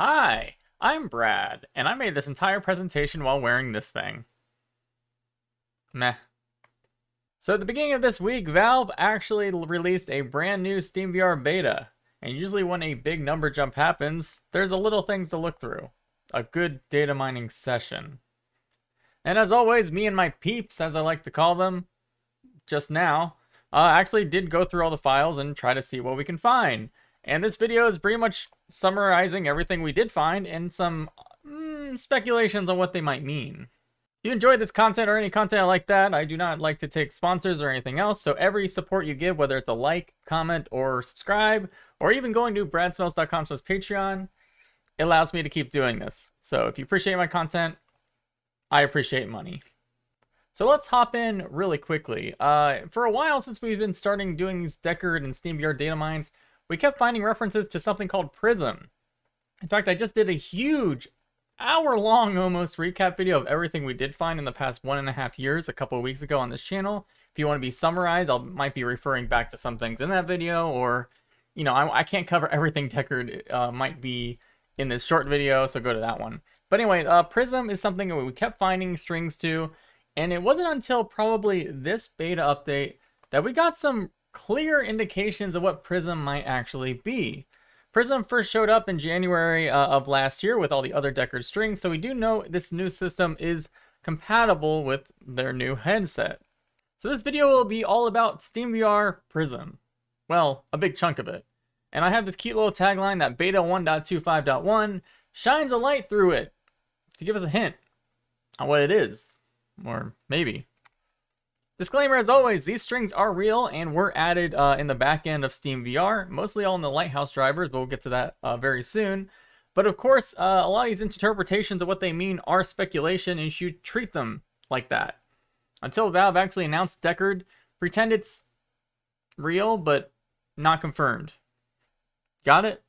Hi, I'm Brad, and I made this entire presentation while wearing this thing. Meh. So at the beginning of this week, Valve actually released a brand new SteamVR beta. And usually when a big number jump happens, there's a little things to look through. A good data mining session. And as always, me and my peeps, as I like to call them, just now, uh, actually did go through all the files and try to see what we can find. And this video is pretty much summarizing everything we did find and some mm, speculations on what they might mean. If you enjoyed this content or any content like that, I do not like to take sponsors or anything else, so every support you give, whether it's a like, comment, or subscribe, or even going to bradsmells.com slash Patreon, it allows me to keep doing this. So if you appreciate my content, I appreciate money. So let's hop in really quickly. Uh, for a while since we've been starting doing these Deckard and SteamVR data mines, we kept finding references to something called Prism. In fact, I just did a huge, hour-long almost recap video of everything we did find in the past one and a half years a couple of weeks ago on this channel. If you want to be summarized, I might be referring back to some things in that video, or, you know, I, I can't cover everything Deckard uh, might be in this short video, so go to that one. But anyway, uh, Prism is something that we kept finding strings to, and it wasn't until probably this beta update that we got some clear indications of what Prism might actually be. Prism first showed up in January uh, of last year with all the other Deckard strings, so we do know this new system is compatible with their new headset. So this video will be all about SteamVR Prism. Well, a big chunk of it. And I have this cute little tagline that beta 1.25.1 shines a light through it to give us a hint on what it is. Or maybe. Disclaimer as always, these strings are real and were added uh, in the back end of SteamVR, mostly all in the Lighthouse drivers, but we'll get to that uh, very soon. But of course, uh, a lot of these interpretations of what they mean are speculation and you should treat them like that. Until Valve actually announced Deckard, pretend it's real, but not confirmed. Got it?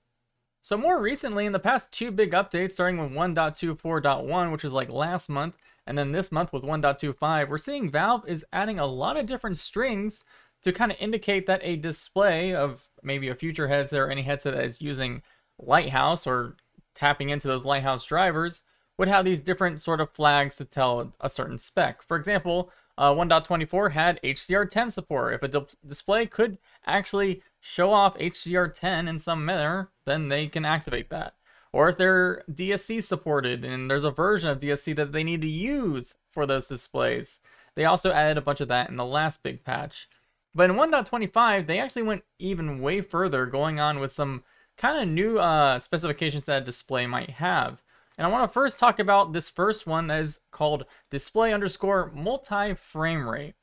So more recently, in the past two big updates, starting with 1.24.1, which was like last month, and then this month with 1.25, we're seeing Valve is adding a lot of different strings to kind of indicate that a display of maybe a future headset or any headset that is using Lighthouse or tapping into those Lighthouse drivers would have these different sort of flags to tell a certain spec. For example, uh, 1.24 had HDR10 support. If a di display could actually show off HDR10 in some manner, then they can activate that or if they're DSC supported and there's a version of DSC that they need to use for those displays. They also added a bunch of that in the last big patch. But in 1.25, they actually went even way further, going on with some kind of new uh, specifications that a display might have. And I want to first talk about this first one that is called display underscore multi-frame rate.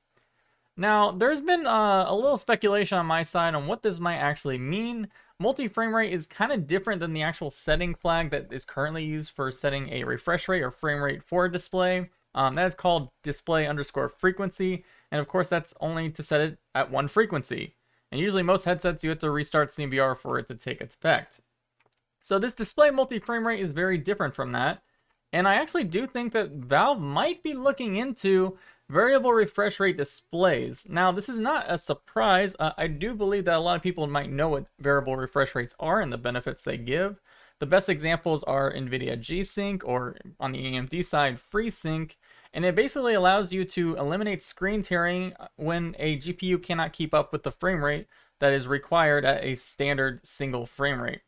Now, there's been uh, a little speculation on my side on what this might actually mean, Multi-frame rate is kind of different than the actual setting flag that is currently used for setting a refresh rate or frame rate for a display. Um, that is called display underscore frequency, and of course that's only to set it at one frequency. And usually most headsets you have to restart SteamVR for it to take effect. So this display multi-frame rate is very different from that, and I actually do think that Valve might be looking into Variable refresh rate displays. Now, this is not a surprise. Uh, I do believe that a lot of people might know what variable refresh rates are and the benefits they give. The best examples are NVIDIA G-Sync or on the AMD side, FreeSync, and it basically allows you to eliminate screen tearing when a GPU cannot keep up with the frame rate that is required at a standard single frame rate.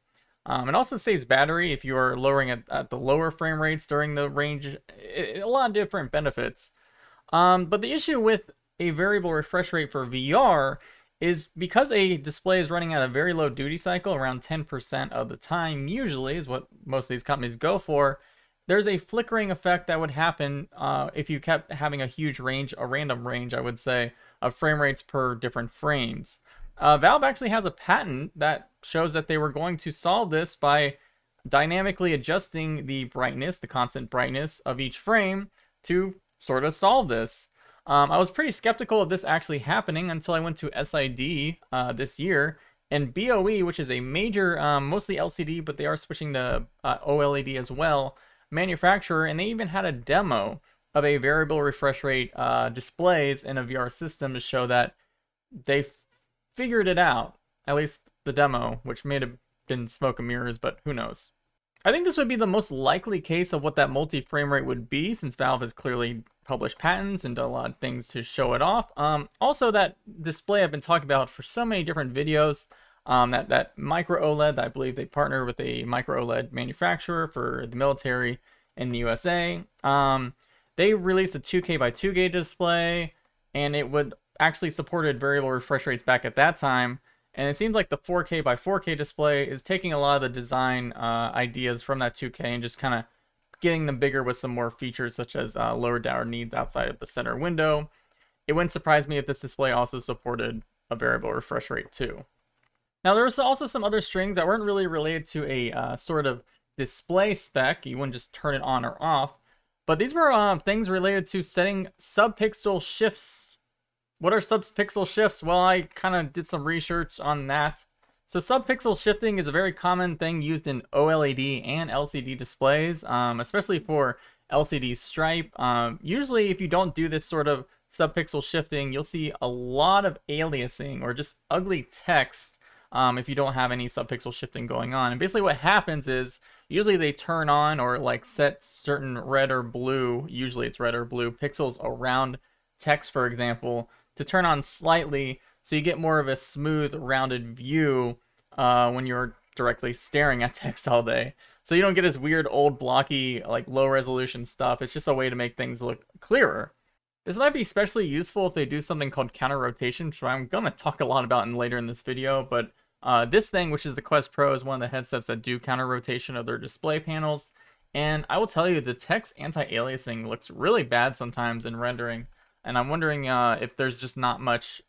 Um, it also saves battery if you are lowering it at the lower frame rates during the range. It, a lot of different benefits. Um, but the issue with a variable refresh rate for VR is because a display is running at a very low duty cycle, around 10% of the time, usually is what most of these companies go for, there's a flickering effect that would happen uh, if you kept having a huge range, a random range, I would say, of frame rates per different frames. Uh, Valve actually has a patent that shows that they were going to solve this by dynamically adjusting the brightness, the constant brightness of each frame to sort of solve this. Um, I was pretty skeptical of this actually happening until I went to SID uh, this year, and BOE, which is a major, um, mostly LCD, but they are switching to uh, OLED as well, manufacturer, and they even had a demo of a variable refresh rate uh, displays in a VR system to show that they figured it out, at least the demo, which may have been smoke and mirrors, but who knows. I think this would be the most likely case of what that multi-frame rate would be, since Valve has clearly published patents and done a lot of things to show it off. Um, also, that display I've been talking about for so many different videos, um, that, that micro OLED, I believe they partner with a micro OLED manufacturer for the military in the USA. Um, they released a 2K by 2K display, and it would actually supported variable refresh rates back at that time. And it seems like the 4K by 4K display is taking a lot of the design uh, ideas from that 2K and just kind of getting them bigger with some more features such as uh, lower dower needs outside of the center window. It wouldn't surprise me if this display also supported a variable refresh rate too. Now there was also some other strings that weren't really related to a uh, sort of display spec. You wouldn't just turn it on or off. But these were uh, things related to setting subpixel shifts what are subpixel shifts? Well, I kind of did some research on that. So subpixel shifting is a very common thing used in OLED and LCD displays, um, especially for LCD stripe. Um, usually, if you don't do this sort of subpixel shifting, you'll see a lot of aliasing or just ugly text um, if you don't have any subpixel shifting going on. And basically what happens is usually they turn on or like set certain red or blue, usually it's red or blue, pixels around text, for example, to turn on slightly so you get more of a smooth, rounded view uh, when you're directly staring at text all day. So you don't get this weird, old, blocky, like low resolution stuff. It's just a way to make things look clearer. This might be especially useful if they do something called counter rotation, which I'm going to talk a lot about in later in this video, but uh, this thing, which is the Quest Pro, is one of the headsets that do counter rotation of their display panels. And I will tell you, the text anti-aliasing looks really bad sometimes in rendering. And I'm wondering uh, if there's just not much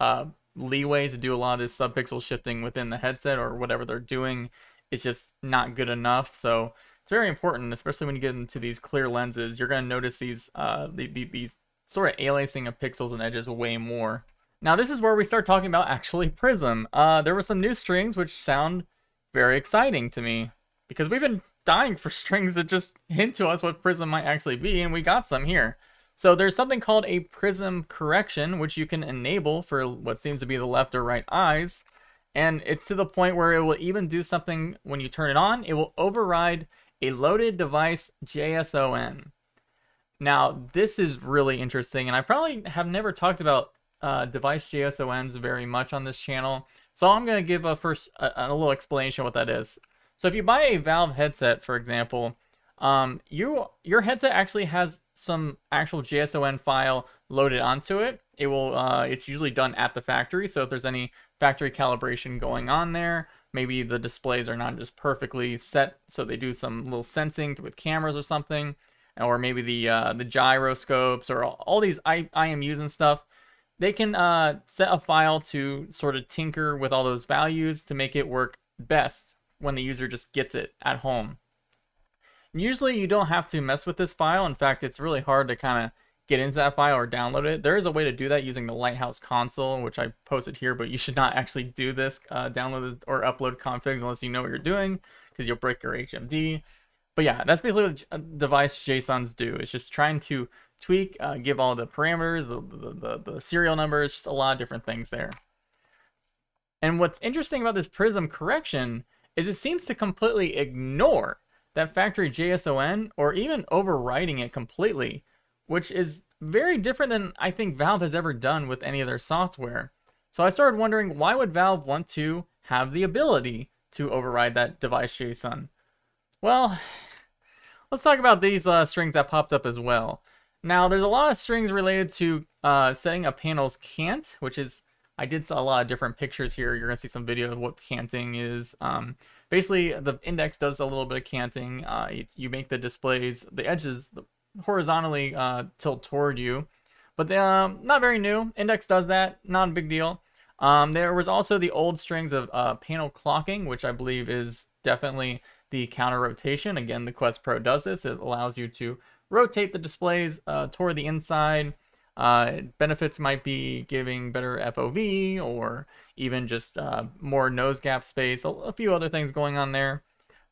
uh, leeway to do a lot of this subpixel shifting within the headset or whatever they're doing It's just not good enough. So it's very important, especially when you get into these clear lenses. You're going to notice these uh, the, the, these sort of aliasing of pixels and edges way more. Now this is where we start talking about actually Prism. Uh, there were some new strings which sound very exciting to me because we've been dying for strings that just hint to us what Prism might actually be, and we got some here. So there's something called a prism correction, which you can enable for what seems to be the left or right eyes. And it's to the point where it will even do something when you turn it on, it will override a loaded device JSON. Now, this is really interesting, and I probably have never talked about uh, device JSONs very much on this channel. So I'm going to give a first a, a little explanation what that is. So if you buy a Valve headset, for example, um, you your headset actually has some actual JSON file loaded onto it. It will uh, it's usually done at the factory. So if there's any factory calibration going on there, maybe the displays are not just perfectly set, so they do some little sensing with cameras or something, or maybe the uh, the gyroscopes or all, all these I, IMUs and stuff. They can uh, set a file to sort of tinker with all those values to make it work best when the user just gets it at home. Usually you don't have to mess with this file. In fact, it's really hard to kind of get into that file or download it. There is a way to do that using the Lighthouse console, which I posted here, but you should not actually do this, uh, download or upload configs unless you know what you're doing, because you'll break your HMD. But yeah, that's basically what uh, device JSONs do. It's just trying to tweak, uh, give all the parameters, the, the, the, the serial numbers, just a lot of different things there. And what's interesting about this Prism correction is it seems to completely ignore that factory JSON or even overwriting it completely, which is very different than I think Valve has ever done with any of their software. So I started wondering why would Valve want to have the ability to override that device JSON? Well, let's talk about these uh, strings that popped up as well. Now, there's a lot of strings related to uh, setting a panel's cant, which is, I did saw a lot of different pictures here. You're going to see some video of what canting is. Um, basically the index does a little bit of canting. Uh, you, you, make the displays, the edges horizontally uh, tilt toward you, but they, um, not very new. Index does that, not a big deal. Um, there was also the old strings of uh, panel clocking, which I believe is definitely the counter rotation. Again, the Quest Pro does this. It allows you to rotate the displays uh, toward the inside. Uh, benefits might be giving better FOV or even just uh, more nose gap space, a, a few other things going on there.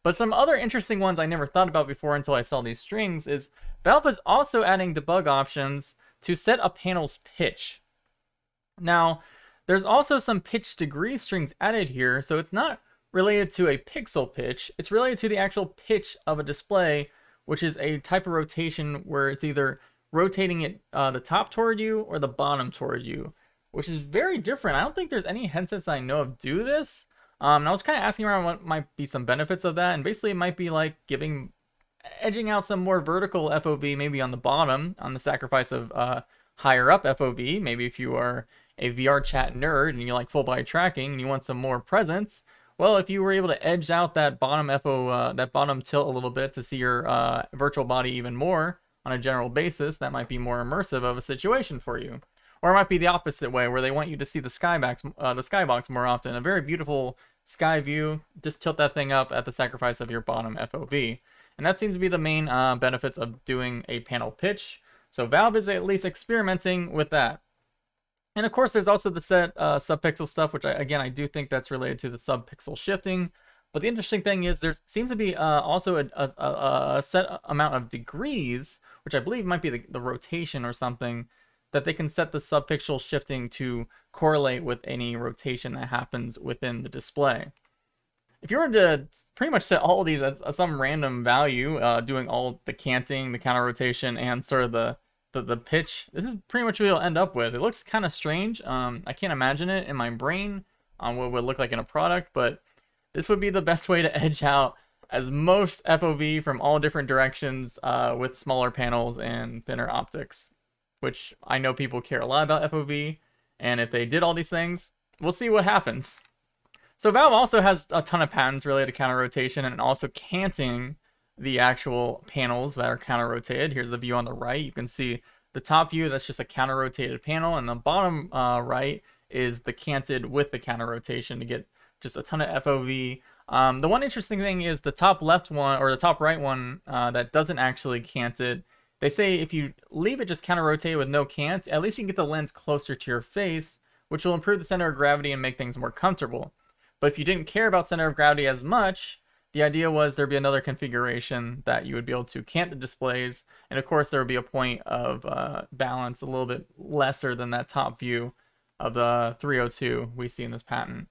But some other interesting ones I never thought about before until I saw these strings is Valve is also adding debug options to set a panel's pitch. Now, there's also some pitch degree strings added here, so it's not related to a pixel pitch. It's related to the actual pitch of a display, which is a type of rotation where it's either rotating it uh, the top toward you or the bottom toward you, which is very different. I don't think there's any headsets I know of do this. Um, and I was kind of asking around what might be some benefits of that, and basically it might be like giving, edging out some more vertical FOV maybe on the bottom on the sacrifice of uh, higher up FOV. Maybe if you are a VR chat nerd and you like full body tracking and you want some more presence, well, if you were able to edge out that bottom FO, uh, that bottom tilt a little bit to see your uh, virtual body even more on a general basis, that might be more immersive of a situation for you. Or it might be the opposite way, where they want you to see the skybox, uh, the skybox more often. A very beautiful sky view. Just tilt that thing up at the sacrifice of your bottom FOV. And that seems to be the main uh, benefits of doing a panel pitch. So Valve is at least experimenting with that. And of course, there's also the set uh, subpixel stuff, which I, again, I do think that's related to the subpixel shifting. But the interesting thing is there seems to be uh, also a, a, a, set amount of degrees, which I believe might be the, the rotation or something, that they can set the subpixel shifting to correlate with any rotation that happens within the display. If you were to pretty much set all of these at some random value, uh, doing all the canting, the counter rotation, and sort of the the, the pitch. This is pretty much what you'll end up with. It looks kind of strange. Um, I can't imagine it in my brain on what it would look like in a product, but this would be the best way to edge out as most FOV from all different directions uh, with smaller panels and thinner optics, which I know people care a lot about FOV, and if they did all these things, we'll see what happens. So Valve also has a ton of patents related to counter rotation and also canting the actual panels that are counter rotated. Here's the view on the right. You can see the top view, that's just a counter rotated panel, and the bottom uh, right is the canted with the counter rotation to get just a ton of FOV. Um, the one interesting thing is the top left one or the top right one uh, that doesn't actually cant it. They say if you leave it just counter rotate with no cant, at least you can get the lens closer to your face, which will improve the center of gravity and make things more comfortable. But if you didn't care about center of gravity as much, the idea was there'd be another configuration that you would be able to cant the displays, and of course there would be a point of uh, balance a little bit lesser than that top view of the 302 we see in this patent.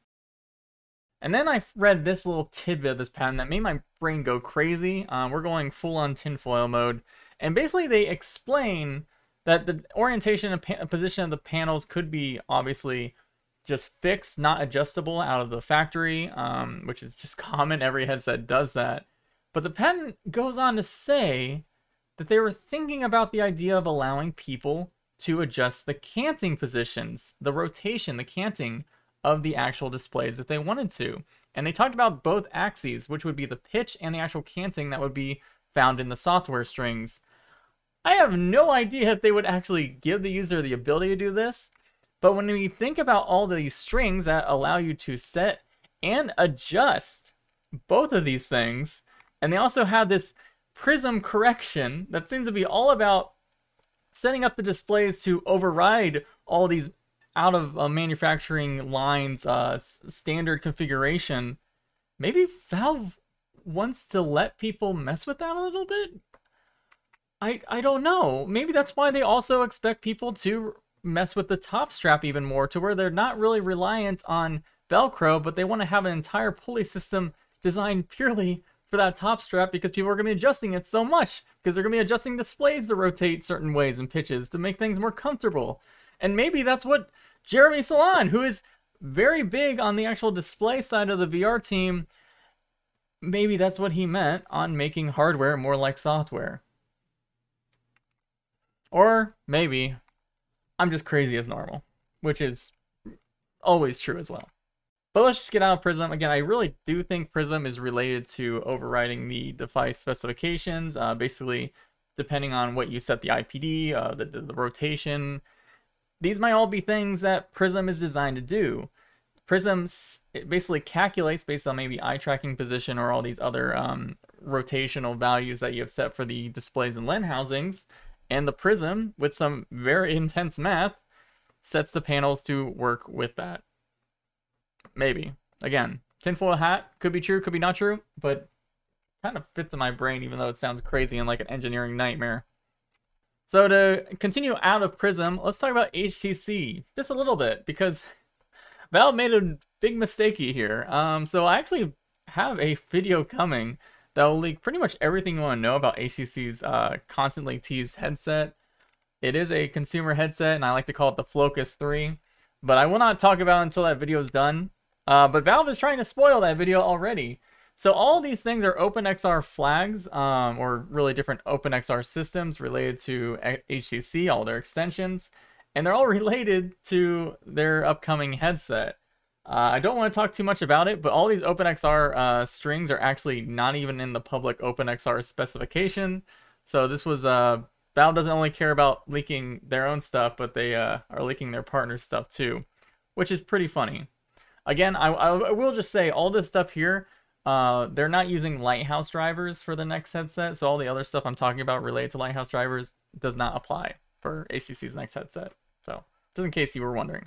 And then I read this little tidbit of this patent that made my brain go crazy. Um, we're going full on tinfoil mode. And basically they explain that the orientation and position of the panels could be obviously just fixed, not adjustable out of the factory, um, which is just common. Every headset does that. But the patent goes on to say that they were thinking about the idea of allowing people to adjust the canting positions, the rotation, the canting of the actual displays if they wanted to. And they talked about both axes, which would be the pitch and the actual canting that would be found in the software strings. I have no idea if they would actually give the user the ability to do this, but when we think about all these strings that allow you to set and adjust both of these things, and they also have this prism correction that seems to be all about setting up the displays to override all these out of uh, manufacturing lines uh, standard configuration. Maybe Valve wants to let people mess with that a little bit. I I don't know. Maybe that's why they also expect people to mess with the top strap even more to where they're not really reliant on Velcro, but they want to have an entire pulley system designed purely for that top strap because people are going to be adjusting it so much because they're going to be adjusting displays to rotate certain ways and pitches to make things more comfortable. And maybe that's what Jeremy Selan, who is very big on the actual display side of the VR team, maybe that's what he meant on making hardware more like software. Or maybe I'm just crazy as normal, which is always true as well. But let's just get out of Prism. Again, I really do think Prism is related to overriding the device specifications. Uh, basically, depending on what you set the IPD, uh, the, the, the rotation, these might all be things that Prism is designed to do. Prism it basically calculates based on maybe eye tracking position or all these other um, rotational values that you have set for the displays and lens housings and the prism, with some very intense math, sets the panels to work with that. Maybe. Again, tinfoil hat could be true, could be not true, but kind of fits in my brain, even though it sounds crazy and like an engineering nightmare. So to continue out of Prism, let's talk about HTC just a little bit because Valve made a big mistakey here. Um, so I actually have a video coming that will leak pretty much everything you want to know about HTC's uh, constantly teased headset. It is a consumer headset, and I like to call it the Flocus 3, but I will not talk about it until that video is done. Uh, but Valve is trying to spoil that video already. So all these things are OpenXR flags, um, or really different OpenXR systems related to HTC, all their extensions, and they're all related to their upcoming headset. Uh, I don't want to talk too much about it, but all these OpenXR uh, strings are actually not even in the public OpenXR specification. So this was uh, Valve doesn't only care about leaking their own stuff, but they uh, are leaking their partner stuff too, which is pretty funny. Again, I, I will just say all this stuff here, uh, they're not using Lighthouse drivers for the next headset, so all the other stuff I'm talking about related to Lighthouse drivers does not apply for HTC's next headset. So, just in case you were wondering.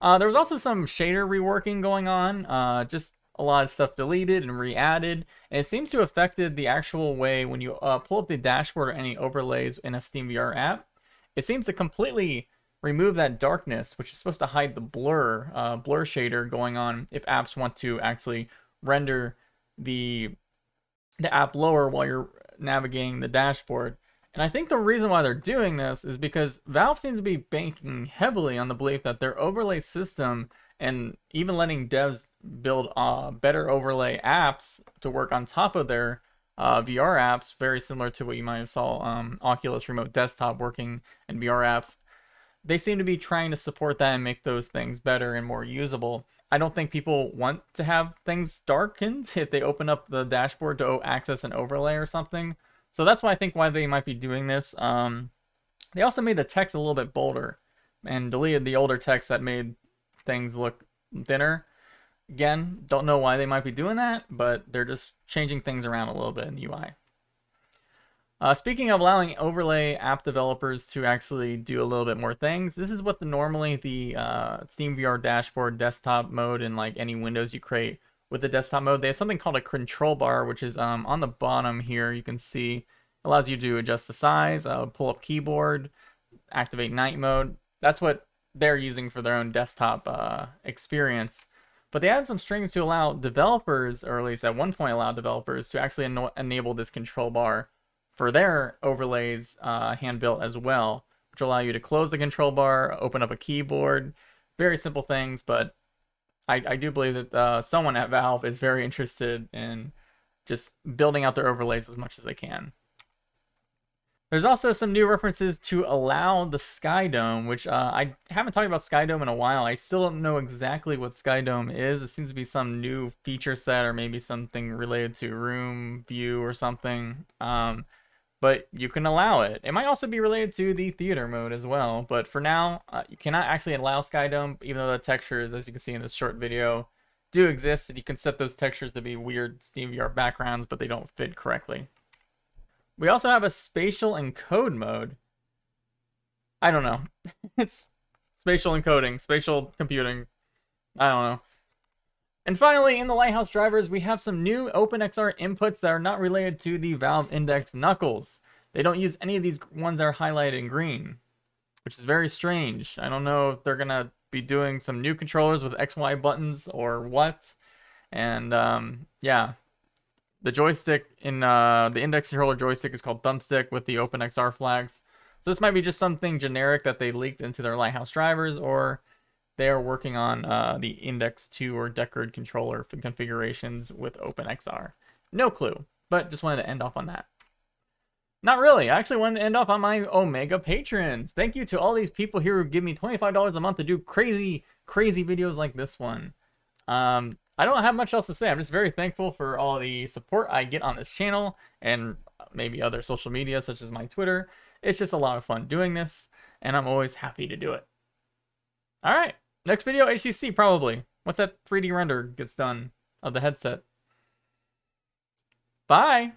Uh, there was also some shader reworking going on, uh, just a lot of stuff deleted and re-added, and it seems to have affected the actual way when you uh, pull up the dashboard or any overlays in a SteamVR app. It seems to completely remove that darkness, which is supposed to hide the blur, uh, blur shader going on if apps want to actually render the the app lower while you're navigating the dashboard. And I think the reason why they're doing this is because Valve seems to be banking heavily on the belief that their overlay system and even letting devs build uh, better overlay apps to work on top of their uh, VR apps, very similar to what you might have saw um, Oculus Remote Desktop working in VR apps. They seem to be trying to support that and make those things better and more usable. I don't think people want to have things darkened if they open up the dashboard to access an overlay or something. So that's why I think why they might be doing this. Um, they also made the text a little bit bolder and deleted the older text that made things look thinner. Again, don't know why they might be doing that, but they're just changing things around a little bit in the UI. Uh, speaking of allowing overlay app developers to actually do a little bit more things, this is what the normally the uh, SteamVR dashboard desktop mode and like any windows you create with the desktop mode, they have something called a control bar, which is um, on the bottom here. You can see allows you to adjust the size, uh, pull up keyboard, activate night mode. That's what they're using for their own desktop uh, experience. But they added some strings to allow developers, or at least at one point allow developers, to actually en enable this control bar for their overlays uh, hand built as well, which allow you to close the control bar, open up a keyboard. Very simple things, but I, I do believe that uh, someone at Valve is very interested in just building out their overlays as much as they can. There's also some new references to allow the Skydome, which uh, I haven't talked about Skydome in a while. I still don't know exactly what Skydome is. It seems to be some new feature set or maybe something related to room view or something. Um, but you can allow it. It might also be related to the theater mode as well, but for now, uh, you cannot actually allow Skydome, even though the textures, as you can see in this short video, do exist, and you can set those textures to be weird SteamVR backgrounds, but they don't fit correctly. We also have a spatial encode mode. I don't know. it's spatial encoding, spatial computing. I don't know. And finally, in the Lighthouse drivers, we have some new OpenXR inputs that are not related to the Valve Index knuckles. They don't use any of these ones that are highlighted in green, which is very strange. I don't know if they're going to be doing some new controllers with XY buttons or what. And um, yeah, the joystick in uh, the index controller joystick is called thumbstick with the OpenXR flags. So this might be just something generic that they leaked into their Lighthouse drivers or they are working on uh, the Index 2 or Deckard controller configurations with OpenXR. No clue, but just wanted to end off on that. Not really. I actually wanted to end off on my Omega patrons. Thank you to all these people here who give me $25 a month to do crazy, crazy videos like this one. Um, I don't have much else to say. I'm just very thankful for all the support I get on this channel and maybe other social media such as my Twitter. It's just a lot of fun doing this, and I'm always happy to do it. All right. Next video, HTC probably. Once that 3D render gets done of the headset. Bye!